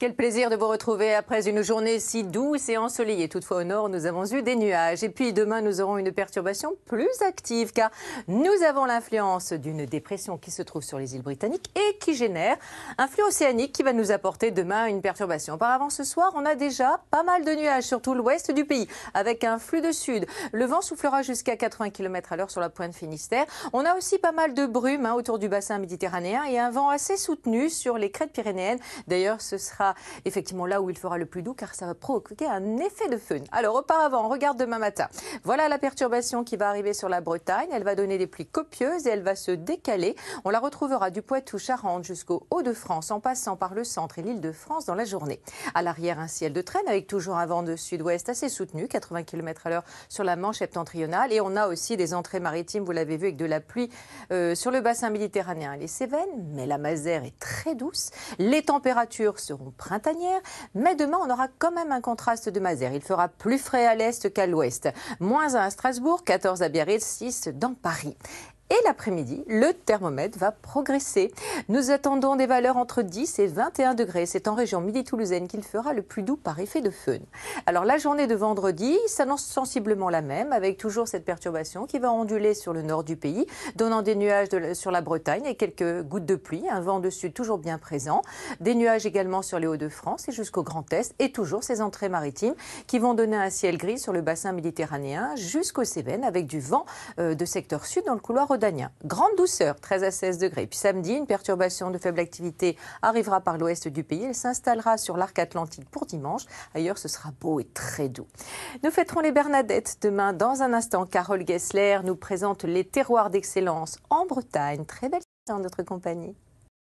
Quel plaisir de vous retrouver après une journée si douce et ensoleillée. Toutefois, au nord, nous avons eu des nuages. Et puis demain, nous aurons une perturbation plus active car nous avons l'influence d'une dépression qui se trouve sur les îles britanniques et qui génère un flux océanique qui va nous apporter demain une perturbation. Auparavant, ce soir, on a déjà pas mal de nuages sur tout l'ouest du pays avec un flux de sud. Le vent soufflera jusqu'à 80 km à l'heure sur la pointe Finistère. On a aussi pas mal de brume hein, autour du bassin méditerranéen et un vent assez soutenu sur les crêtes pyrénéennes. D'ailleurs, ce sera effectivement là où il fera le plus doux car ça va provoquer un effet de feu. Alors auparavant, on regarde demain matin. Voilà la perturbation qui va arriver sur la Bretagne. Elle va donner des pluies copieuses et elle va se décaler. On la retrouvera du Poitou-Charentes jusqu'au Hauts-de-France en passant par le centre et l'île de France dans la journée. À l'arrière, un ciel de traîne avec toujours un vent de sud-ouest assez soutenu, 80 km à l'heure sur la Manche septentrionale. Et on a aussi des entrées maritimes, vous l'avez vu, avec de la pluie euh, sur le bassin méditerranéen et les Cévennes. Mais la Mazère est très douce. Les températures seront printanière, mais demain on aura quand même un contraste de Mazère. Il fera plus frais à l'est qu'à l'ouest. Moins 1 à Strasbourg, 14 à Biarritz, 6 dans Paris. Et l'après-midi, le thermomètre va progresser. Nous attendons des valeurs entre 10 et 21 degrés. C'est en région midi-toulousaine qu'il fera le plus doux par effet de feu. Alors la journée de vendredi s'annonce sensiblement la même, avec toujours cette perturbation qui va onduler sur le nord du pays, donnant des nuages sur la Bretagne et quelques gouttes de pluie, un vent de sud toujours bien présent, des nuages également sur les Hauts-de-France et jusqu'au Grand Est, et toujours ces entrées maritimes qui vont donner un ciel gris sur le bassin méditerranéen jusqu'aux Cévennes, avec du vent euh, de secteur sud dans le couloir Grande douceur, 13 à 16 degrés. Puis samedi, une perturbation de faible activité arrivera par l'ouest du pays. Elle s'installera sur l'arc atlantique pour dimanche. Ailleurs, ce sera beau et très doux. Nous fêterons les Bernadettes demain. Dans un instant, Carole Gessler nous présente les terroirs d'excellence en Bretagne. Très belle en notre compagnie.